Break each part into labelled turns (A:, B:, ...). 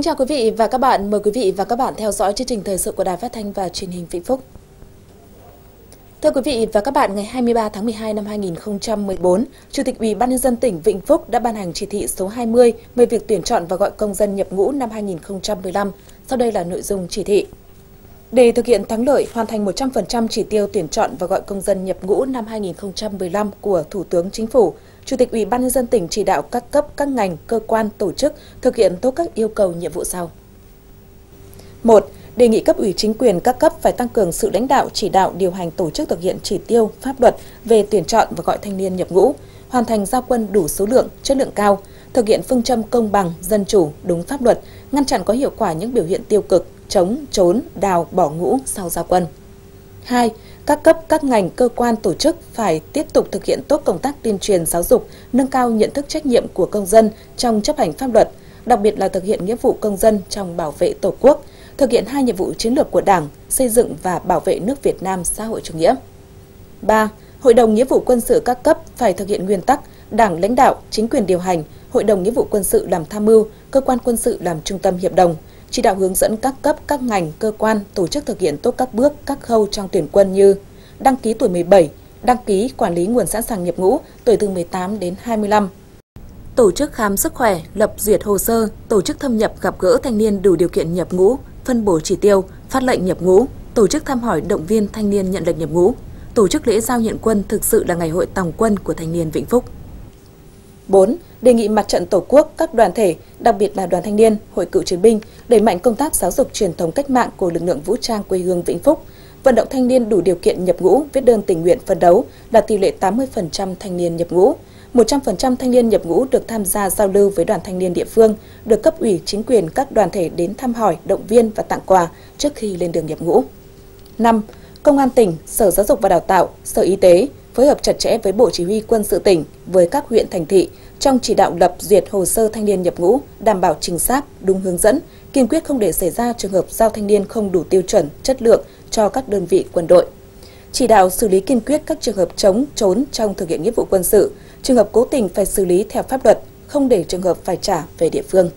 A: Kính chào quý vị và các bạn. Mời quý vị và các bạn theo dõi chương trình thời sự của Đài Phát thanh và Truyền hình Vĩnh Phúc. Thưa quý vị và các bạn, ngày 23 tháng 12 năm 2014, Chủ tịch Ủy ban nhân dân tỉnh Vĩnh Phúc đã ban hành chỉ thị số 20 về việc tuyển chọn và gọi công dân nhập ngũ năm 2015. Sau đây là nội dung chỉ thị. Để thực hiện thắng lợi, hoàn thành 100% chỉ tiêu tuyển chọn và gọi công dân nhập ngũ năm 2015 của Thủ tướng Chính phủ, Chủ tịch Ủy ban nhân dân tỉnh chỉ đạo các cấp, các ngành, cơ quan, tổ chức thực hiện tốt các yêu cầu nhiệm vụ sau. 1. Đề nghị cấp ủy chính quyền các cấp phải tăng cường sự lãnh đạo, chỉ đạo, điều hành tổ chức thực hiện chỉ tiêu, pháp luật về tuyển chọn và gọi thanh niên nhập ngũ, hoàn thành giao quân đủ số lượng, chất lượng cao, thực hiện phương châm công bằng, dân chủ, đúng pháp luật, ngăn chặn có hiệu quả những biểu hiện tiêu cực, chống, trốn, đào, bỏ ngũ sau giao quân. 2. Các cấp, các ngành, cơ quan, tổ chức phải tiếp tục thực hiện tốt công tác tuyên truyền giáo dục, nâng cao nhận thức trách nhiệm của công dân trong chấp hành pháp luật, đặc biệt là thực hiện nghĩa vụ công dân trong bảo vệ Tổ quốc, thực hiện hai nhiệm vụ chiến lược của Đảng, xây dựng và bảo vệ nước Việt Nam xã hội chủ nghĩa. 3. Hội đồng nghĩa vụ quân sự các cấp phải thực hiện nguyên tắc Đảng lãnh đạo, chính quyền điều hành, Hội đồng nghĩa vụ quân sự làm tham mưu, cơ quan quân sự làm trung tâm hiệp đồng, chỉ đạo hướng dẫn các cấp, các ngành, cơ quan tổ chức thực hiện tốt các bước, các khâu trong tuyển quân như đăng ký tuổi 17, đăng ký quản lý nguồn sẵn sàng nhập ngũ tuổi từ 18 đến 25. Tổ chức khám sức khỏe, lập duyệt hồ sơ, tổ chức thâm nhập gặp gỡ thanh niên đủ điều kiện nhập ngũ, phân bổ chỉ tiêu, phát lệnh nhập ngũ, tổ chức thăm hỏi động viên thanh niên nhận lệnh nhập ngũ, tổ chức lễ giao nhận quân thực sự là ngày hội tòng quân của thanh niên Vĩnh Phúc. 4. Đề nghị mặt trận Tổ quốc, các đoàn thể, đặc biệt là đoàn thanh niên, hội cựu chiến binh, đẩy mạnh công tác giáo dục truyền thống cách mạng của lực lượng vũ trang quê hương Vĩnh Phúc, vận động thanh niên đủ điều kiện nhập ngũ, viết đơn tình nguyện phấn đấu, đạt tỷ lệ 80% thanh niên nhập ngũ. 100% thanh niên nhập ngũ được tham gia giao lưu với đoàn thanh niên địa phương, được cấp ủy chính quyền các đoàn thể đến thăm hỏi, động viên và tặng quà trước khi lên đường nhập ngũ. 5. Công an tỉnh, Sở Giáo dục và Đào tạo, Sở Y tế phối hợp chặt chẽ với Bộ Chỉ huy Quân sự tỉnh, với các huyện thành thị trong chỉ đạo lập duyệt hồ sơ thanh niên nhập ngũ, đảm bảo chính xác, đúng hướng dẫn, kiên quyết không để xảy ra trường hợp giao thanh niên không đủ tiêu chuẩn, chất lượng cho các đơn vị quân đội. Chỉ đạo xử lý kiên quyết các trường hợp chống, trốn trong thực hiện nghĩa vụ quân sự, trường hợp cố tình phải xử lý theo pháp luật, không để trường hợp phải trả về địa phương.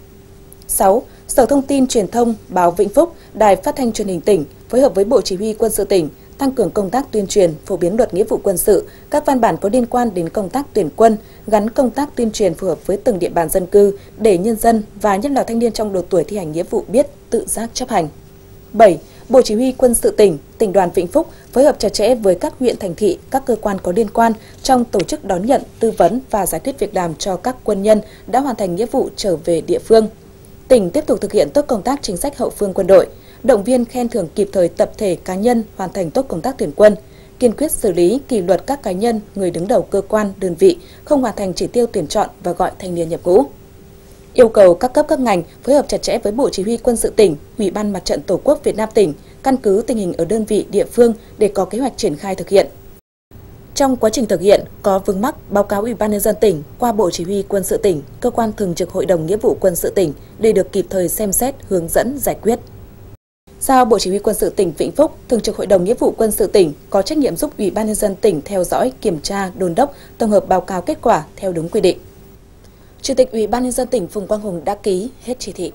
A: 6. Sở Thông tin Truyền thông, Báo Vĩnh Phúc, Đài Phát thanh Truyền hình tỉnh phối hợp với Bộ Chỉ huy Quân sự tỉnh tăng cường công tác tuyên truyền, phổ biến luật nghĩa vụ quân sự, các văn bản có liên quan đến công tác tuyển quân, gắn công tác tuyên truyền phù hợp với từng địa bàn dân cư để nhân dân và nhất là thanh niên trong độ tuổi thi hành nghĩa vụ biết tự giác chấp hành. 7. Bộ Chỉ huy Quân sự tỉnh, tỉnh đoàn Vĩnh Phúc phối hợp chặt chẽ với các huyện thành thị, các cơ quan có liên quan trong tổ chức đón nhận, tư vấn và giải quyết việc làm cho các quân nhân đã hoàn thành nghĩa vụ trở về địa phương. Tỉnh tiếp tục thực hiện tốt công tác chính sách hậu phương quân đội, động viên khen thưởng kịp thời tập thể cá nhân hoàn thành tốt công tác tuyển quân, kiên quyết xử lý kỷ luật các cá nhân, người đứng đầu cơ quan, đơn vị không hoàn thành chỉ tiêu tuyển chọn và gọi thanh niên nhập ngũ. Yêu cầu các cấp các ngành phối hợp chặt chẽ với Bộ Chỉ huy Quân sự tỉnh, Ủy ban Mặt trận Tổ quốc Việt Nam tỉnh, căn cứ tình hình ở đơn vị địa phương để có kế hoạch triển khai thực hiện. Trong quá trình thực hiện, có vướng mắc báo cáo Ủy ban nhân dân tỉnh qua Bộ Chỉ huy Quân sự tỉnh, cơ quan thường trực Hội đồng Nghĩa vụ Quân sự tỉnh để được kịp thời xem xét, hướng dẫn, giải quyết. Giao Bộ Chỉ huy Quân sự tỉnh Vĩnh Phúc, Thường trực Hội đồng Nghĩa vụ Quân sự tỉnh có trách nhiệm giúp Ủy ban nhân dân tỉnh theo dõi, kiểm tra, đôn đốc, tổng hợp báo cáo kết quả theo đúng quy định. Chủ tịch Ủy ban nhân dân tỉnh Phùng Quang Hùng đã ký hết chỉ thị.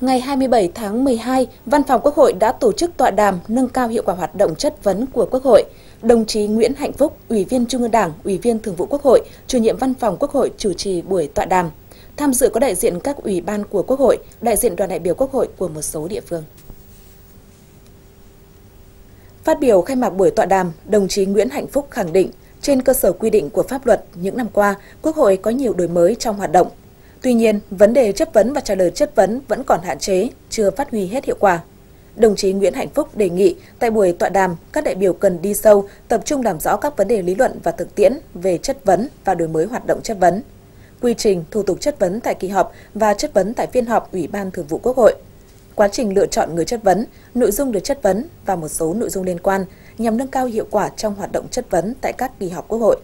A: Ngày 27 tháng 12, Văn phòng Quốc hội đã tổ chức tọa đàm nâng cao hiệu quả hoạt động chất vấn của Quốc hội. Đồng chí Nguyễn Hạnh Phúc, Ủy viên Trung ương Đảng, Ủy viên Thường vụ Quốc hội, chủ nhiệm Văn phòng Quốc hội chủ trì buổi tọa đàm. Tham dự có đại diện các ủy ban của Quốc hội, đại diện đoàn đại biểu Quốc hội của một số địa phương. Phát biểu khai mạc buổi tọa đàm, đồng chí Nguyễn Hạnh Phúc khẳng định, trên cơ sở quy định của pháp luật, những năm qua, Quốc hội có nhiều đổi mới trong hoạt động. Tuy nhiên, vấn đề chất vấn và trả lời chất vấn vẫn còn hạn chế, chưa phát huy hết hiệu quả. Đồng chí Nguyễn Hạnh Phúc đề nghị tại buổi tọa đàm, các đại biểu cần đi sâu, tập trung làm rõ các vấn đề lý luận và thực tiễn về chất vấn và đổi mới hoạt động chất vấn quy trình, thủ tục chất vấn tại kỳ họp và chất vấn tại phiên họp Ủy ban Thường vụ Quốc hội. Quá trình lựa chọn người chất vấn, nội dung được chất vấn và một số nội dung liên quan nhằm nâng cao hiệu quả trong hoạt động chất vấn tại các kỳ họp Quốc hội.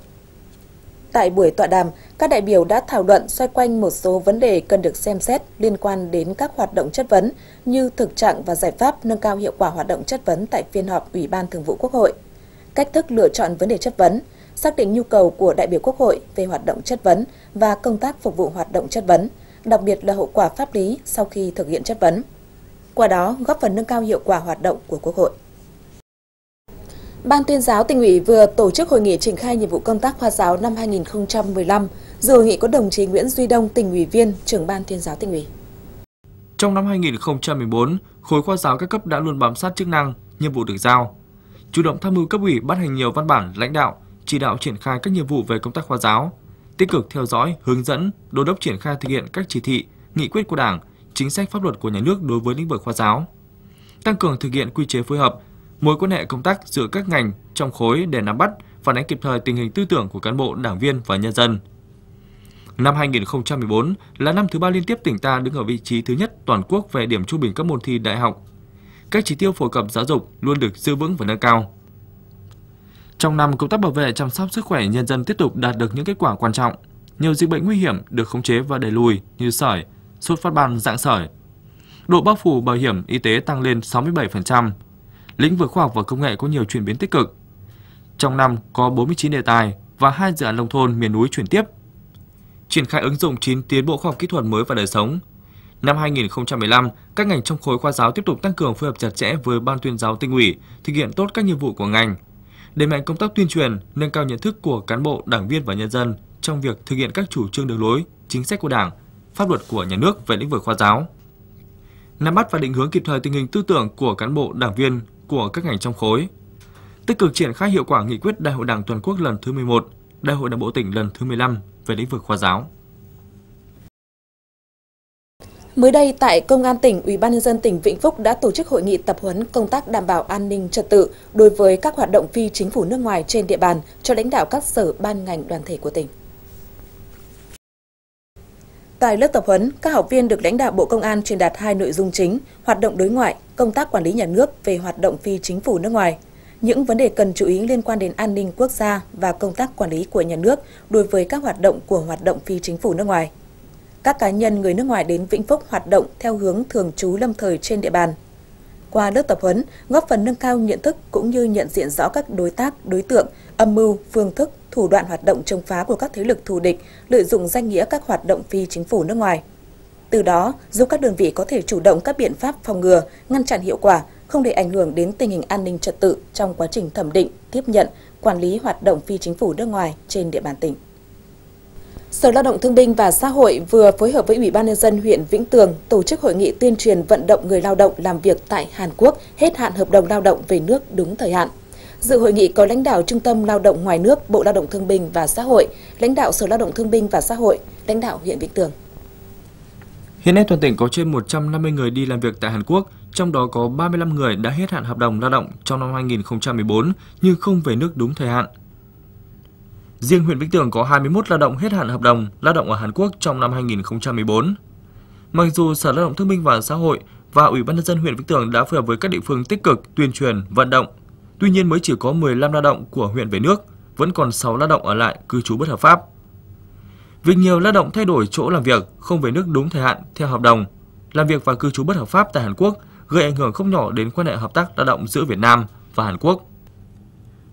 A: Tại buổi tọa đàm, các đại biểu đã thảo luận xoay quanh một số vấn đề cần được xem xét liên quan đến các hoạt động chất vấn như thực trạng và giải pháp nâng cao hiệu quả hoạt động chất vấn tại phiên họp Ủy ban Thường vụ Quốc hội, cách thức lựa chọn vấn đề chất vấn, xác định nhu cầu của đại biểu Quốc hội về hoạt động chất vấn và công tác phục vụ hoạt động chất vấn, đặc biệt là hậu quả pháp lý sau khi thực hiện chất vấn. Qua đó góp phần nâng cao hiệu quả hoạt động của Quốc hội. Ban tuyên giáo tỉnh ủy vừa tổ chức hội nghị triển khai nhiệm vụ công tác khoa giáo năm 2015. Dự hội nghị có đồng chí Nguyễn Duy Đông, tỉnh ủy viên, trưởng ban tuyên giáo tỉnh ủy.
B: Trong năm 2014, khối khoa giáo các cấp đã luôn bám sát chức năng, nhiệm vụ được giao, chủ động tham mưu cấp ủy ban hành nhiều văn bản lãnh đạo, chỉ đạo triển khai các nhiệm vụ về công tác khoa giáo, tích cực theo dõi, hướng dẫn, đôn đốc triển khai thực hiện các chỉ thị, nghị quyết của Đảng, chính sách pháp luật của nhà nước đối với lĩnh vực khoa giáo, tăng cường thực hiện quy chế phối hợp, mối quan hệ công tác giữa các ngành trong khối để nắm bắt, phản ánh kịp thời tình hình tư tưởng của cán bộ, đảng viên và nhân dân. Năm 2014 là năm thứ ba liên tiếp tỉnh ta đứng ở vị trí thứ nhất toàn quốc về điểm trung bình các môn thi đại học. Các chỉ tiêu phổ cập giáo dục luôn được giữ vững và nâng cao. Trong năm, công tác bảo vệ chăm sóc sức khỏe nhân dân tiếp tục đạt được những kết quả quan trọng. Nhiều dịch bệnh nguy hiểm được khống chế và đẩy lùi như sởi, sốt phát ban dạng sởi. Độ bao phủ bảo hiểm y tế tăng lên 67%. Lĩnh vực khoa học và công nghệ có nhiều chuyển biến tích cực. Trong năm có 49 đề tài và hai dự án nông thôn miền núi chuyển tiếp. Triển khai ứng dụng 9 tiến bộ khoa học kỹ thuật mới vào đời sống. Năm 2015, các ngành trong khối khoa giáo tiếp tục tăng cường phối hợp chặt chẽ với ban tuyên giáo tinh ủy, thực hiện tốt các nhiệm vụ của ngành, đẩy mạnh công tác tuyên truyền, nâng cao nhận thức của cán bộ, đảng viên và nhân dân trong việc thực hiện các chủ trương đường lối, chính sách của Đảng, pháp luật của nhà nước về lĩnh vực khoa giáo. Nắm bắt và định hướng kịp thời tình hình tư tưởng của cán bộ, đảng viên của các ngành trong khối. Tích cực triển khai hiệu quả nghị quyết Đại hội Đảng toàn quốc lần thứ 11, Đại hội Đảng bộ tỉnh lần thứ 15 về lĩnh vực khoa giáo.
A: Mới đây tại Công an tỉnh, Ủy ban nhân dân tỉnh Vĩnh Phúc đã tổ chức hội nghị tập huấn công tác đảm bảo an ninh trật tự đối với các hoạt động phi chính phủ nước ngoài trên địa bàn cho lãnh đạo các sở ban ngành đoàn thể của tỉnh. Tại lớp tập huấn, các học viên được lãnh đạo Bộ Công an truyền đạt hai nội dung chính: hoạt động đối ngoại, công tác quản lý nhà nước về hoạt động phi chính phủ nước ngoài. Những vấn đề cần chú ý liên quan đến an ninh quốc gia và công tác quản lý của nhà nước đối với các hoạt động của hoạt động phi chính phủ nước ngoài các cá nhân người nước ngoài đến Vĩnh Phúc hoạt động theo hướng thường trú lâm thời trên địa bàn. Qua lớp tập huấn, góp phần nâng cao nhận thức cũng như nhận diện rõ các đối tác, đối tượng, âm mưu, phương thức, thủ đoạn hoạt động chống phá của các thế lực thù địch, lợi dụng danh nghĩa các hoạt động phi chính phủ nước ngoài. Từ đó, giúp các đơn vị có thể chủ động các biện pháp phòng ngừa, ngăn chặn hiệu quả, không để ảnh hưởng đến tình hình an ninh trật tự trong quá trình thẩm định, tiếp nhận, quản lý hoạt động phi chính phủ nước ngoài trên địa bàn tỉnh. Sở Lao động Thương binh và Xã hội vừa phối hợp với Ủy ban nhân dân huyện Vĩnh Tường tổ chức hội nghị tuyên truyền vận động người lao động làm việc tại Hàn Quốc hết hạn hợp đồng lao động về nước đúng thời hạn. Dự hội nghị có lãnh đạo Trung tâm Lao động ngoài nước, Bộ Lao động Thương binh và Xã hội, lãnh đạo Sở Lao động Thương binh và Xã hội, lãnh đạo huyện Vĩnh Tường.
B: Hiện nay toàn tỉnh có trên 150 người đi làm việc tại Hàn Quốc, trong đó có 35 người đã hết hạn hợp đồng lao động trong năm 2014 nhưng không về nước đúng thời hạn. Riêng huyện Vĩnh Tường có 21 lao động hết hạn hợp đồng lao động ở Hàn Quốc trong năm 2014. Mặc dù Sở Lao động Thương binh và Xã hội và Ủy ban nhân dân huyện Vĩnh Tường đã phối hợp với các địa phương tích cực tuyên truyền, vận động, tuy nhiên mới chỉ có 15 lao động của huyện về nước, vẫn còn 6 lao động ở lại cư trú bất hợp pháp. Việc nhiều lao động thay đổi chỗ làm việc, không về nước đúng thời hạn theo hợp đồng, làm việc và cư trú bất hợp pháp tại Hàn Quốc gây ảnh hưởng không nhỏ đến quan hệ hợp tác lao động giữa Việt Nam và Hàn Quốc.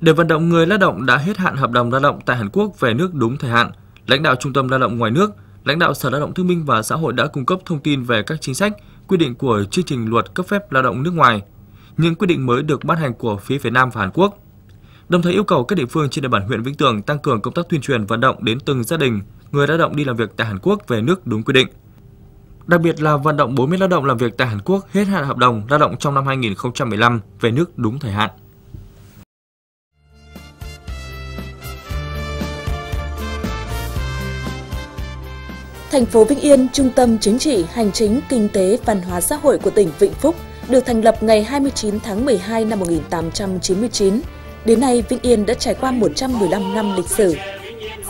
B: Để vận động người lao động đã hết hạn hợp đồng lao động tại Hàn Quốc về nước đúng thời hạn, lãnh đạo Trung tâm Lao động ngoài nước, lãnh đạo Sở Lao động Thương binh và Xã hội đã cung cấp thông tin về các chính sách, quy định của chương trình luật cấp phép lao động nước ngoài, những quy định mới được ban hành của phía Việt Nam và Hàn Quốc. Đồng thời yêu cầu các địa phương trên địa bàn huyện Vĩnh Tường tăng cường công tác tuyên truyền vận động đến từng gia đình người lao động đi làm việc tại Hàn Quốc về nước đúng quy định. Đặc biệt là vận động 40 lao động làm việc tại Hàn Quốc hết hạn hợp đồng lao động trong năm 2015 về nước đúng thời hạn.
A: Thành phố Vĩnh Yên, trung tâm chính trị, hành chính, kinh tế, văn hóa xã hội của tỉnh Vĩnh Phúc, được thành lập ngày 29 tháng 12 năm 1899. Đến nay, Vĩnh Yên đã trải qua 115 năm lịch sử.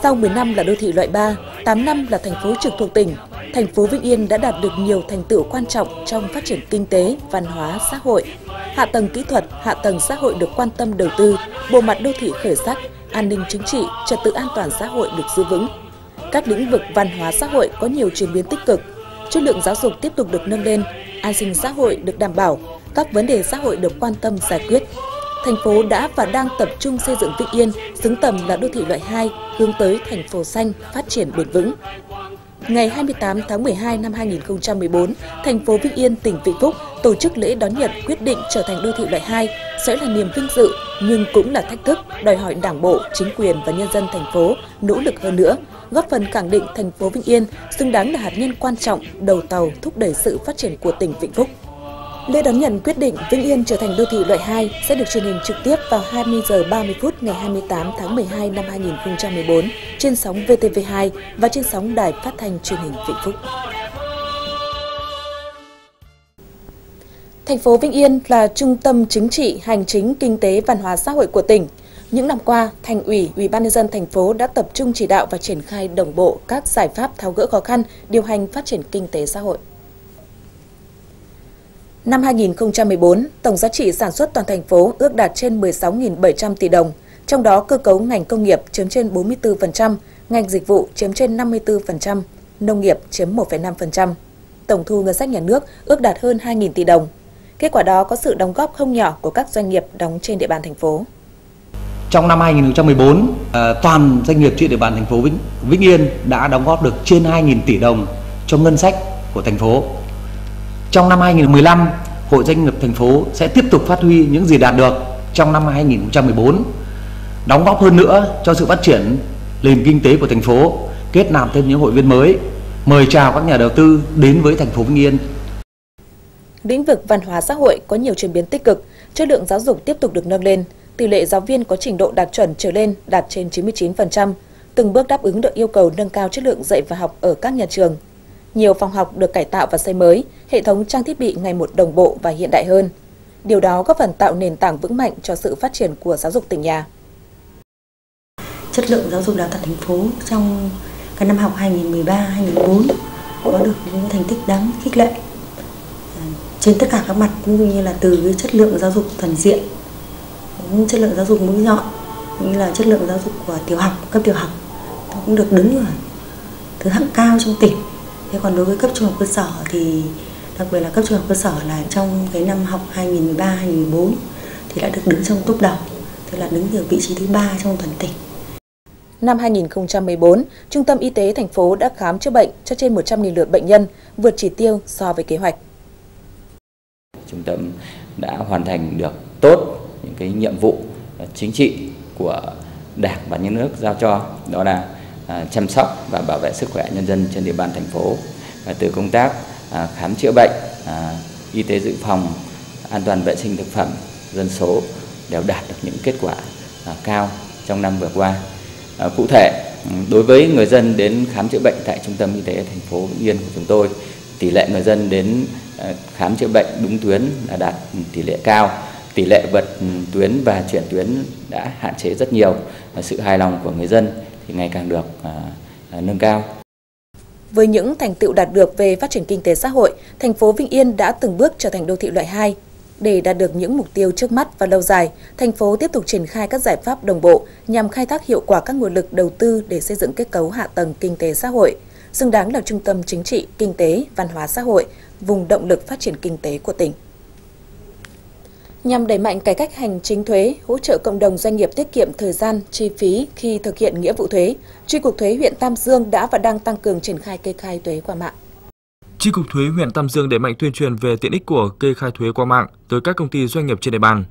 A: Sau 10 năm là đô thị loại 3, 8 năm là thành phố trực thuộc tỉnh, thành phố Vĩnh Yên đã đạt được nhiều thành tựu quan trọng trong phát triển kinh tế, văn hóa, xã hội. Hạ tầng kỹ thuật, hạ tầng xã hội được quan tâm đầu tư, bộ mặt đô thị khởi sắc, an ninh chính trị, trật tự an toàn xã hội được giữ vững các lĩnh vực văn hóa xã hội có nhiều chuyển biến tích cực, chất lượng giáo dục tiếp tục được nâng lên, an sinh xã hội được đảm bảo, các vấn đề xã hội được quan tâm giải quyết. Thành phố đã và đang tập trung xây dựng Vĩnh Yên xứng tầm là đô thị loại 2, hướng tới thành phố xanh, phát triển bền vững. ngày 28 tháng 12 năm 2014, thành phố Vĩnh Yên, tỉnh Vĩnh Phúc tổ chức lễ đón nhận quyết định trở thành đô thị loại 2 sẽ là niềm vinh dự nhưng cũng là thách thức đòi hỏi Đảng bộ, chính quyền và nhân dân thành phố nỗ lực hơn nữa, góp phần khẳng định thành phố Vĩnh Yên xứng đáng là hạt nhân quan trọng đầu tàu thúc đẩy sự phát triển của tỉnh Vĩnh Phúc. Lễ đón nhận quyết định Vĩnh Yên trở thành đô thị loại 2 sẽ được truyền hình trực tiếp vào 20 giờ 30 phút ngày 28 tháng 12 năm 2014 trên sóng VTV2 và trên sóng Đài Phát thanh Truyền hình Vĩnh Phúc. Thành phố Vĩnh Yên là trung tâm chính trị, hành chính, kinh tế, văn hóa xã hội của tỉnh. Những năm qua, Thành ủy, Ủy ban nhân dân thành phố đã tập trung chỉ đạo và triển khai đồng bộ các giải pháp tháo gỡ khó khăn, điều hành phát triển kinh tế xã hội. Năm 2014, tổng giá trị sản xuất toàn thành phố ước đạt trên 16.700 tỷ đồng, trong đó cơ cấu ngành công nghiệp chiếm trên 44%, ngành dịch vụ chiếm trên 54%, nông nghiệp chiếm 1,5%. Tổng thu ngân sách nhà nước ước đạt hơn 2.000 tỷ đồng. Kết quả đó có sự đóng góp không nhỏ của các doanh nghiệp đóng trên địa bàn thành phố.
C: Trong năm 2014, ờ, toàn doanh nghiệp trên địa bàn thành phố Vĩnh, Vĩnh Yên đã đóng góp được trên 2.000 tỷ đồng cho ngân sách của thành phố trong năm 2015, Hội Doanh nghiệp thành phố sẽ tiếp tục phát huy những gì đạt được trong năm 2014, đóng góp hơn nữa cho sự phát triển nền kinh tế của thành phố, kết nạp thêm những hội viên mới, mời chào các nhà đầu tư đến với thành phố Vĩnh Yên.
A: Lĩnh vực văn hóa xã hội có nhiều chuyển biến tích cực, chất lượng giáo dục tiếp tục được nâng lên, tỷ lệ giáo viên có trình độ đạt chuẩn trở lên đạt trên 99%, từng bước đáp ứng được yêu cầu nâng cao chất lượng dạy và học ở các nhà trường nhiều phòng học được cải tạo và xây mới, hệ thống trang thiết bị ngày một đồng bộ và hiện đại hơn. Điều đó góp phần tạo nền tảng vững mạnh cho sự phát triển của giáo dục tỉnh nhà.
D: Chất lượng giáo dục đào tạo thành phố trong cái năm học 2013-2014 có được những thành tích đáng khích lệ trên tất cả các mặt cũng như là từ cái chất lượng giáo dục toàn diện chất lượng giáo dục mũi nhọn như là chất lượng giáo dục của tiểu học cấp tiểu học. Cũng được đứng ở thứ hạng cao trong tỉnh. Thế còn đối với cấp trung học cơ sở thì đặc biệt là cấp trung học cơ sở là trong cái năm học 2013 2014 thì đã được đứng trong top đầu tức là đứng ở vị trí thứ ba trong toàn tỉnh.
A: Năm 2014, Trung tâm Y tế thành phố đã khám chữa bệnh cho trên 100.000 lượt bệnh nhân, vượt chỉ tiêu so với kế hoạch.
E: Trung tâm đã hoàn thành được tốt những cái nhiệm vụ ờ, chính trị của Đảng và Nhà nước giao cho, đó là à, chăm sóc và bảo vệ sức khỏe nhân dân trên địa bàn thành phố từ công tác à, khám chữa bệnh, à, y tế dự phòng, an toàn vệ sinh thực phẩm, dân số đều đạt được những kết quả cao trong năm vừa qua. Ờ, cụ thể, đối với người dân đến khám chữa bệnh tại trung tâm y tế thành phố Vĩnh Yên của chúng tôi, tỷ lệ người dân đến ờ, khám chữa bệnh đúng tuyến là đạt tỷ lệ cao tỷ lệ vượt tuyến và chuyển tuyến đã hạn chế rất nhiều và sự hài lòng của người dân thì ngày càng được à, à, nâng cao.
A: Với những thành tựu đạt được về phát triển kinh tế xã hội, thành phố Vĩnh Yên đã từng bước trở thành đô thị loại 2. Để đạt được những mục tiêu trước mắt và lâu dài, thành phố tiếp tục triển khai các giải pháp đồng bộ nhằm khai thác hiệu quả các nguồn lực đầu tư để xây dựng kết cấu hạ tầng kinh tế xã hội, xứng đáng là trung tâm chính trị, kinh tế, văn hóa xã hội, vùng động lực phát triển kinh tế của tỉnh nhằm đẩy mạnh cải cách hành chính thuế, hỗ trợ cộng đồng doanh nghiệp tiết kiệm thời gian, chi phí khi thực hiện nghĩa vụ thuế. Tri cục thuế huyện Tam Dương đã và đang tăng cường triển khai kê khai thuế qua mạng.
B: Tri cục thuế huyện Tam Dương đẩy mạnh tuyên truyền về tiện ích của kê khai thuế qua mạng tới các công ty doanh nghiệp trên địa bàn.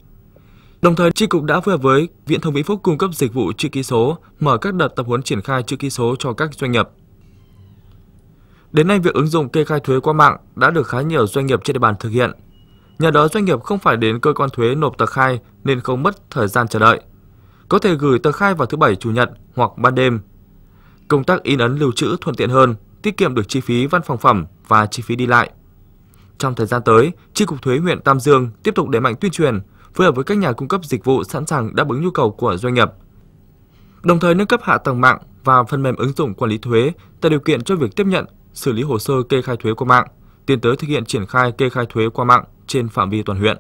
B: Đồng thời, tri cục đã phối hợp với Viện Thông Vĩnh Phúc cung cấp dịch vụ chữ ký số, mở các đợt tập huấn triển khai chữ ký số cho các doanh nghiệp. Đến nay, việc ứng dụng kê khai thuế qua mạng đã được khá nhiều doanh nghiệp trên địa bàn thực hiện Nhờ đó doanh nghiệp không phải đến cơ quan thuế nộp tờ khai nên không mất thời gian chờ đợi. Có thể gửi tờ khai vào thứ bảy chủ nhật hoặc ban đêm. Công tác in ấn lưu trữ thuận tiện hơn, tiết kiệm được chi phí văn phòng phẩm và chi phí đi lại. Trong thời gian tới, Chi cục thuế huyện Tam Dương tiếp tục đẩy mạnh tuyên truyền, phối hợp với các nhà cung cấp dịch vụ sẵn sàng đáp ứng nhu cầu của doanh nghiệp. Đồng thời nâng cấp hạ tầng mạng và phần mềm ứng dụng quản lý thuế tạo điều kiện cho việc tiếp nhận, xử lý hồ sơ kê khai thuế qua mạng, tiến tới thực hiện triển khai kê khai thuế qua mạng trên phạm vi toàn huyện.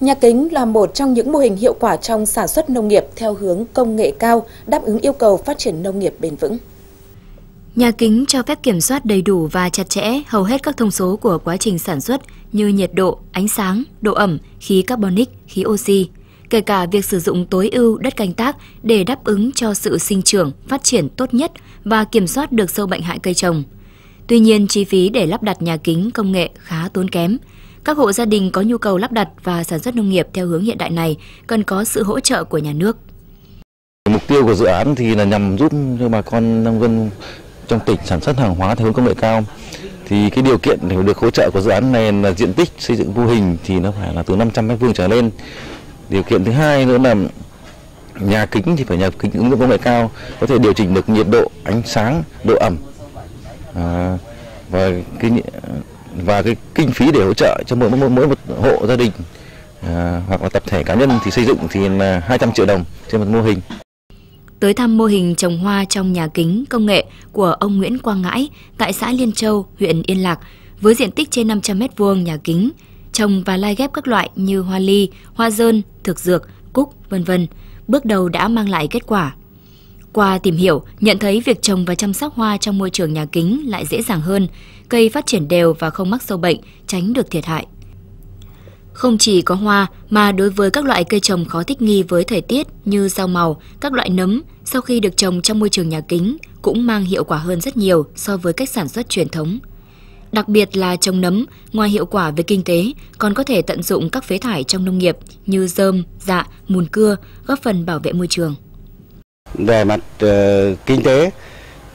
A: Nhà kính là một trong những mô hình hiệu quả trong sản xuất nông nghiệp theo hướng công nghệ cao, đáp ứng yêu cầu phát triển nông nghiệp bền vững.
F: Nhà kính cho phép kiểm soát đầy đủ và chặt chẽ hầu hết các thông số của quá trình sản xuất như nhiệt độ, ánh sáng, độ ẩm, khí carbonic, khí oxy. kể cả việc sử dụng tối ưu đất canh tác để đáp ứng cho sự sinh trưởng, phát triển tốt nhất và kiểm soát được sâu bệnh hại cây trồng. Tuy nhiên, chi phí để lắp đặt nhà kính công nghệ khá tốn kém. Các hộ gia đình có nhu cầu lắp đặt và sản xuất nông nghiệp theo hướng hiện đại này cần có sự hỗ trợ của nhà nước.
G: Mục tiêu của dự án thì là nhằm giúp cho bà con nông dân trong tỉnh sản xuất hàng hóa theo hướng công nghệ cao. Thì cái điều kiện để được hỗ trợ của dự án này là diện tích xây dựng mô hình thì nó phải là từ 500 m2 trở lên. Điều kiện thứ hai nữa là nhà kính thì phải nhà kính ứng dụng công nghệ cao, có thể điều chỉnh được nhiệt độ, ánh sáng, độ ẩm. À, và cái và cái kinh phí để hỗ trợ cho mỗi mỗi, mỗi một hộ gia đình à, hoặc là tập thể cá nhân thì xây dựng thì là 200 triệu đồng trên một mô hình.
F: Tới thăm mô hình trồng hoa trong nhà kính công nghệ của ông Nguyễn Quang Ngãi tại xã Liên Châu, huyện Yên Lạc với diện tích trên 500 m2 nhà kính, trồng và lai ghép các loại như hoa ly, hoa dơn, thực dược, cúc, vân vân, bước đầu đã mang lại kết quả. Qua tìm hiểu, nhận thấy việc trồng và chăm sóc hoa trong môi trường nhà kính lại dễ dàng hơn, cây phát triển đều và không mắc sâu bệnh, tránh được thiệt hại. Không chỉ có hoa mà đối với các loại cây trồng khó thích nghi với thời tiết như rau màu, các loại nấm sau khi được trồng trong môi trường nhà kính cũng mang hiệu quả hơn rất nhiều so với cách sản xuất truyền thống. Đặc biệt là trồng nấm, ngoài hiệu quả về kinh tế, còn có thể tận dụng các phế thải trong nông nghiệp như rơm, dạ, mùn cưa, góp phần bảo vệ môi trường.
H: Về mặt uh, kinh tế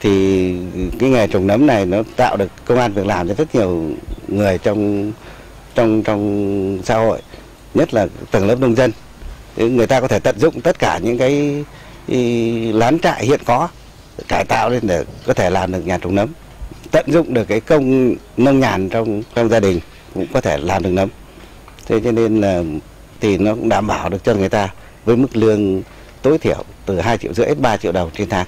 H: thì cái nghề trồng nấm này nó tạo được công an việc làm cho rất nhiều người trong trong trong xã hội, nhất là tầng lớp nông dân. Người ta có thể tận dụng tất cả những cái, lán trại hiện có cải tạo lên để có thể làm được nhà trồng nấm tận dụng được cái công nông nhàn trong trong gia đình cũng có thể làm được nấm thế cho nên là thì nó cũng đảm bảo được cho người ta với mức lương tối thiểu từ 2 triệu rưỡi đến 3 triệu đồng trên tháng.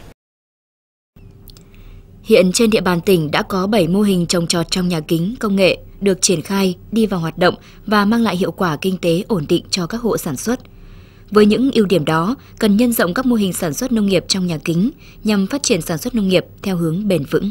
F: Hiện trên địa bàn tỉnh đã có 7 mô hình trồng trọt trong nhà kính công nghệ được triển khai, đi vào hoạt động và mang lại hiệu quả kinh tế ổn định cho các hộ sản xuất. Với những ưu điểm đó, cần nhân rộng các mô hình sản xuất nông nghiệp trong nhà kính nhằm phát triển sản xuất nông nghiệp theo hướng bền vững.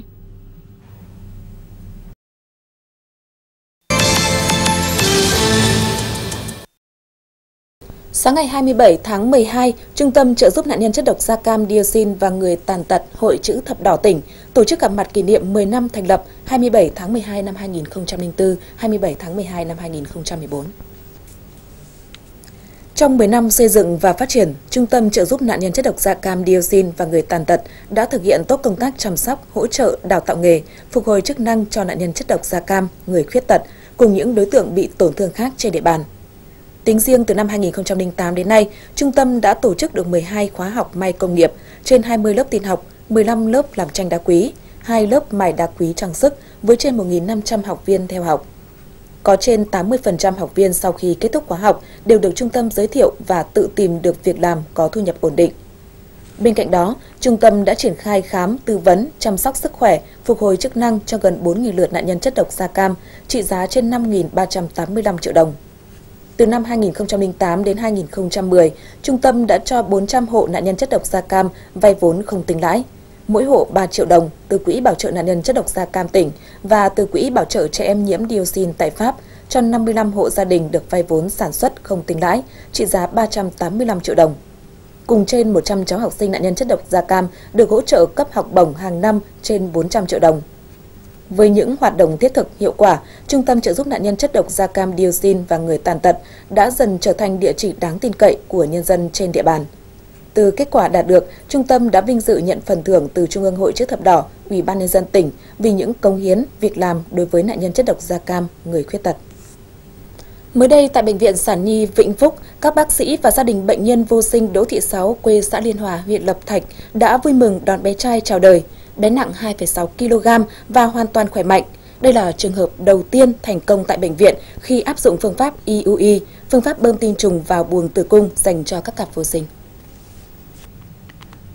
A: Sáng ngày 27 tháng 12, Trung tâm trợ giúp nạn nhân chất độc da cam dioxin và người tàn tật Hội chữ thập đỏ tỉnh tổ chức gặp mặt kỷ niệm 10 năm thành lập 27 tháng 12 năm 2004, 27 tháng 12 năm 2014. Trong 10 năm xây dựng và phát triển, Trung tâm trợ giúp nạn nhân chất độc da cam dioxin và người tàn tật đã thực hiện tốt công tác chăm sóc, hỗ trợ, đào tạo nghề, phục hồi chức năng cho nạn nhân chất độc da cam, người khuyết tật cùng những đối tượng bị tổn thương khác trên địa bàn. Tính riêng từ năm 2008 đến nay, trung tâm đã tổ chức được 12 khóa học may công nghiệp, trên 20 lớp tin học, 15 lớp làm tranh đá quý, 2 lớp mài đá quý trang sức với trên 1.500 học viên theo học. Có trên 80% học viên sau khi kết thúc khóa học đều được trung tâm giới thiệu và tự tìm được việc làm có thu nhập ổn định. Bên cạnh đó, trung tâm đã triển khai khám, tư vấn, chăm sóc sức khỏe, phục hồi chức năng cho gần 4.000 lượt nạn nhân chất độc da cam, trị giá trên 5.385 triệu đồng. Từ năm 2008 đến 2010, trung tâm đã cho 400 hộ nạn nhân chất độc da cam vay vốn không tính lãi, mỗi hộ 3 triệu đồng từ Quỹ Bảo trợ nạn nhân chất độc da cam tỉnh và từ Quỹ Bảo trợ trẻ em nhiễm dioxin tại Pháp cho 55 hộ gia đình được vay vốn sản xuất không tính lãi, trị giá 385 triệu đồng. Cùng trên 100 cháu học sinh nạn nhân chất độc da cam được hỗ trợ cấp học bổng hàng năm trên 400 triệu đồng. Với những hoạt động thiết thực hiệu quả, Trung tâm trợ giúp nạn nhân chất độc da cam dioxin và người tàn tật đã dần trở thành địa chỉ đáng tin cậy của nhân dân trên địa bàn. Từ kết quả đạt được, trung tâm đã vinh dự nhận phần thưởng từ Trung ương Hội chữ thập đỏ, Ủy ban nhân dân tỉnh vì những công hiến, việc làm đối với nạn nhân chất độc da cam, người khuyết tật. Mới đây tại bệnh viện Sản Nhi Vĩnh Phúc, các bác sĩ và gia đình bệnh nhân vô sinh Đỗ Thị Sáu quê xã Liên Hòa, huyện Lập Thạch đã vui mừng đón bé trai chào đời bé nặng 2,6 kg và hoàn toàn khỏe mạnh. Đây là trường hợp đầu tiên thành công tại bệnh viện khi áp dụng phương pháp IUI, phương pháp bơm tinh trùng vào buồng tử cung dành cho các cặp vô sinh.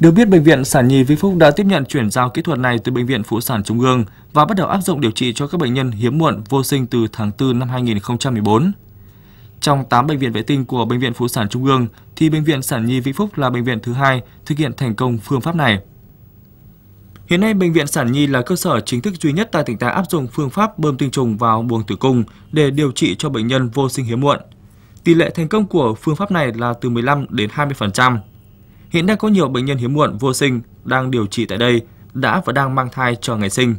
B: Được biết, Bệnh viện Sản Nhi Vĩnh Phúc đã tiếp nhận chuyển giao kỹ thuật này từ Bệnh viện Phụ sản Trung ương và bắt đầu áp dụng điều trị cho các bệnh nhân hiếm muộn vô sinh từ tháng 4 năm 2014. Trong 8 bệnh viện vệ tinh của Bệnh viện Phụ sản Trung ương, thì Bệnh viện Sản Nhi Vĩnh Phúc là bệnh viện thứ hai thực hiện thành công phương pháp này. Hiện nay, Bệnh viện Sản Nhi là cơ sở chính thức duy nhất tại tỉnh ta áp dụng phương pháp bơm tinh trùng vào buồng tử cung để điều trị cho bệnh nhân vô sinh hiếm muộn. Tỷ lệ thành công của phương pháp này là từ 15 đến 20%. Hiện đang có nhiều bệnh nhân hiếm muộn vô sinh đang điều trị tại đây đã và đang mang thai chờ ngày sinh.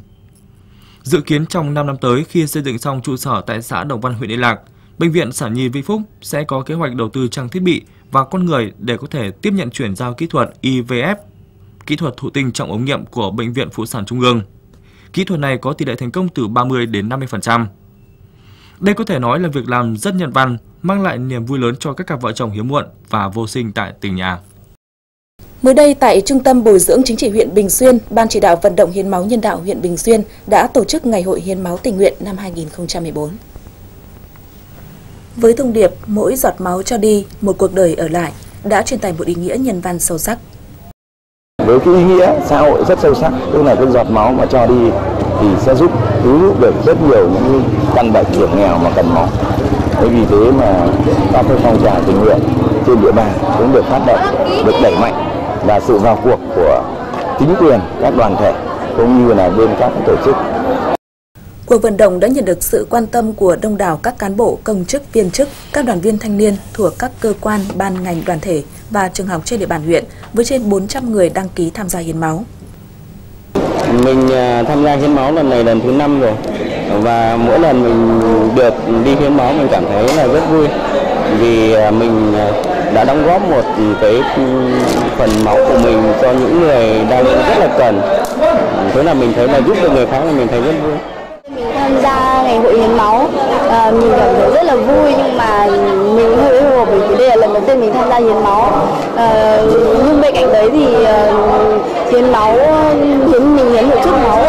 B: Dự kiến trong 5 năm tới khi xây dựng xong trụ sở tại xã Đồng Văn, huyện Yên Lạc, Bệnh viện Sản Nhi Vĩnh Phúc sẽ có kế hoạch đầu tư trang thiết bị và con người để có thể tiếp nhận chuyển giao kỹ thuật IVF, kỹ thuật thụ tinh trong ống nghiệm của Bệnh viện Phụ sản Trung ương. Kỹ thuật này có tỷ lệ thành công từ 30 đến 50%. Đây có thể nói là việc làm rất nhân văn, mang lại niềm vui lớn cho các cặp vợ chồng hiếm muộn và vô sinh tại tỉnh nhà.
A: Mới đây tại Trung tâm Bồi dưỡng Chính trị huyện Bình Xuyên, Ban chỉ đạo vận động hiến máu nhân đạo huyện Bình Xuyên đã tổ chức Ngày hội hiến máu tình nguyện năm 2014. Với thông điệp mỗi giọt máu cho đi, một cuộc đời ở lại đã truyền tải một ý nghĩa nhân văn sâu sắc.
G: Với cái ý nghĩa xã hội rất sâu sắc, tức là cái giọt máu mà cho đi thì sẽ giúp cứu giúp được rất nhiều những căn bệnh hiểm nghèo mà cần máu. Thế vì thế mà các cái phong trào tình nguyện trên địa bàn cũng được phát động, được đẩy mạnh và sự vào cuộc của chính quyền, các đoàn thể cũng như là bên các tổ chức.
A: Cuộc vận động đã nhận được sự quan tâm của đông đảo các cán bộ, công chức, viên chức, các đoàn viên thanh niên thuộc các cơ quan, ban ngành đoàn thể và trường học trên địa bàn huyện với trên 400 người đăng ký tham gia hiến máu.
I: Mình à, tham gia hiến máu lần này lần thứ năm rồi và mỗi lần mình được đi hiến máu mình cảm thấy là rất vui vì à, mình à, đã đóng góp một cái phần máu của mình cho những người đang rất là cần. Thế là mình thấy là giúp được người khác là mình thấy rất vui.
J: Tham gia ngày hội hiến máu, à, mình cảm thấy rất là vui nhưng mà mình hơi hồi hộp bởi vì đây là lần đầu tiên mình tham gia hiến máu. À, nhưng bên cạnh đấy thì uh, hiến máu, hiến mình hiến một chút máu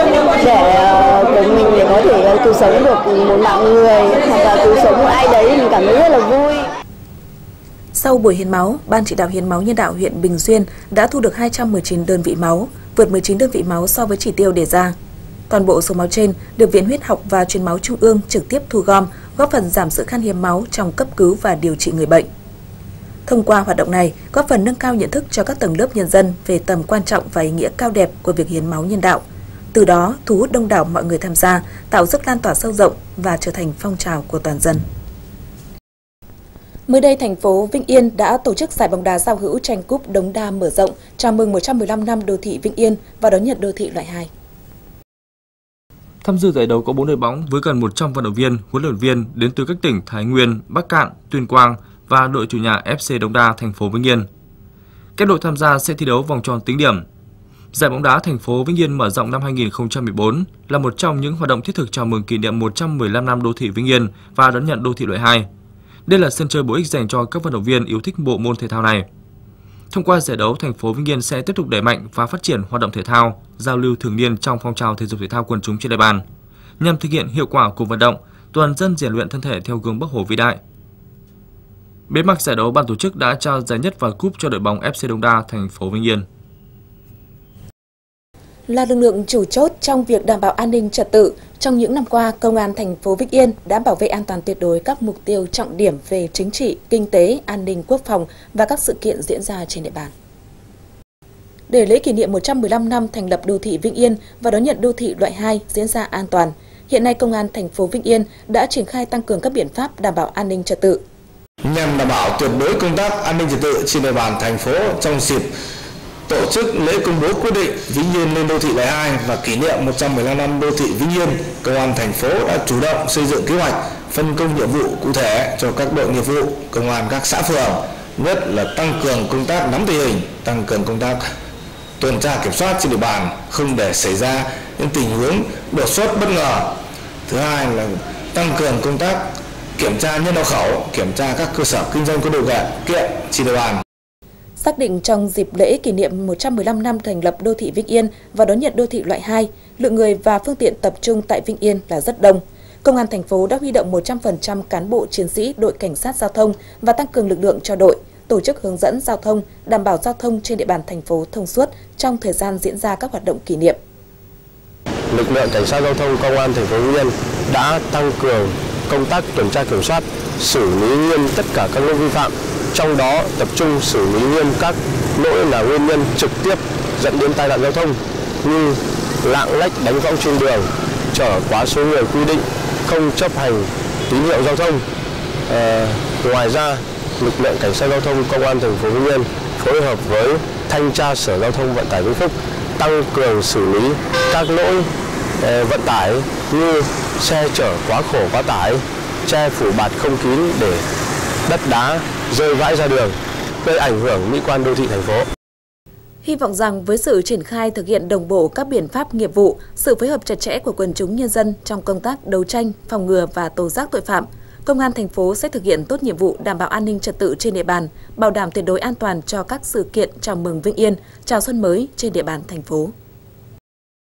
J: để uh, của mình để có thể cứu sống được một mạng người hoặc là cứu sống một ai đấy mình cảm thấy rất là vui.
A: Sau buổi hiến máu, Ban chỉ đạo hiến máu nhân đạo huyện Bình Xuyên đã thu được 219 đơn vị máu, vượt 19 đơn vị máu so với chỉ tiêu đề ra. Toàn bộ số máu trên được Viện Huyết học và Truyền máu Trung ương trực tiếp thu gom, góp phần giảm sự khan hiếm máu trong cấp cứu và điều trị người bệnh. Thông qua hoạt động này, góp phần nâng cao nhận thức cho các tầng lớp nhân dân về tầm quan trọng và ý nghĩa cao đẹp của việc hiến máu nhân đạo. Từ đó, thu hút đông đảo mọi người tham gia, tạo sức lan tỏa sâu rộng và trở thành phong trào của toàn dân. Mới đây, thành phố Vĩnh Yên đã tổ chức giải bóng đá giao hữu tranh cúp Đống Đa mở rộng chào mừng 115 năm đô thị Vĩnh Yên và đón nhận đô thị loại 2.
B: Tham dự giải đấu có 4 đội bóng với gần 100 vận động viên, huấn luyện viên đến từ các tỉnh Thái Nguyên, Bắc Cạn, Tuyên Quang và đội chủ nhà FC Đống Đa thành phố Vĩnh Yên. Các đội tham gia sẽ thi đấu vòng tròn tính điểm. Giải bóng đá thành phố Vĩnh Yên mở rộng năm 2014 là một trong những hoạt động thiết thực chào mừng kỷ niệm 115 năm đô thị Vĩnh Yên và đón nhận đô thị loại 2. Đây là sân chơi bổ ích dành cho các vận động viên yêu thích bộ môn thể thao này. Thông qua giải đấu, thành phố Vĩnh Yên sẽ tiếp tục đẩy mạnh và phát triển hoạt động thể thao, giao lưu thường niên trong phong trào thể dục thể thao quần chúng trên địa bàn, nhằm thực hiện hiệu quả cuộc vận động toàn dân rèn luyện thân thể theo gương Bắc Hồ vĩ đại. Bế mạc giải đấu ban tổ chức đã trao giải nhất và cúp cho đội bóng FC Đông Đa thành phố Vĩnh Yên
A: là lực lượng chủ chốt trong việc đảm bảo an ninh trật tự. Trong những năm qua, Công an thành phố Vĩnh Yên đã bảo vệ an toàn tuyệt đối các mục tiêu trọng điểm về chính trị, kinh tế, an ninh quốc phòng và các sự kiện diễn ra trên địa bàn. Để lễ kỷ niệm 115 năm thành lập đô thị Vĩnh Yên và đón nhận đô thị loại 2 diễn ra an toàn, hiện nay Công an thành phố Vĩnh Yên đã triển khai tăng cường các biện pháp đảm bảo an ninh trật tự.
K: Nhằm đảm bảo tuyệt đối công tác an ninh trật tự trên địa bàn thành phố trong dịp tổ chức lễ công bố quyết định Vĩnh Yên lên đô thị loại 2 và kỷ niệm 115 năm đô thị Vĩnh Yên, công an thành phố đã chủ động xây dựng kế hoạch, phân công nhiệm vụ cụ thể cho các đội nghiệp vụ, công an các xã phường, nhất là tăng cường công tác nắm tình hình, tăng cường công tác tuần tra kiểm soát trên địa bàn, không để xảy ra những tình huống đột xuất bất ngờ. Thứ hai là tăng cường công tác kiểm tra nhân hộ khẩu, kiểm tra các cơ sở kinh doanh có điều kiện trên địa bàn
A: xác định trong dịp lễ kỷ niệm 115 năm thành lập đô thị Vĩnh Yên và đón nhận đô thị loại 2, lượng người và phương tiện tập trung tại Vĩnh Yên là rất đông. Công an thành phố đã huy động 100% cán bộ chiến sĩ đội cảnh sát giao thông và tăng cường lực lượng cho đội, tổ chức hướng dẫn giao thông, đảm bảo giao thông trên địa bàn thành phố thông suốt trong thời gian diễn ra các hoạt động kỷ niệm.
L: Lực lượng cảnh sát giao thông công an thành phố Vĩnh Yên đã tăng cường công tác kiểm tra kiểm soát, xử lý nghiêm tất cả các lỗi vi phạm trong đó tập trung xử lý nghiêm các lỗi là nguyên nhân trực tiếp dẫn đến tai nạn giao thông như lạng lách đánh võng trên đường, chở quá số người quy định, không chấp hành tín hiệu giao thông. À, ngoài ra, lực lượng cảnh sát giao thông công an thành phố Vĩnh Yên phối hợp với thanh tra sở giao thông vận tải Vĩnh Phúc tăng cường xử lý các lỗi ờ, vận tải như xe chở quá khổ quá tải, che phủ bạt không kín để đất đá rơi vãi ra đường, gây ảnh hưởng mỹ quan đô thị thành phố.
A: Hy vọng rằng với sự triển khai thực hiện đồng bộ các biện pháp nghiệp vụ, sự phối hợp chặt chẽ của quần chúng nhân dân trong công tác đấu tranh, phòng ngừa và tố giác tội phạm, Công an thành phố sẽ thực hiện tốt nhiệm vụ đảm bảo an ninh trật tự trên địa bàn, bảo đảm tuyệt đối an toàn cho các sự kiện chào mừng Vĩnh Yên, chào xuân mới trên địa bàn thành phố.